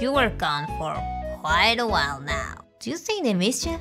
You were gone for quite a while now. Do you think they missed you?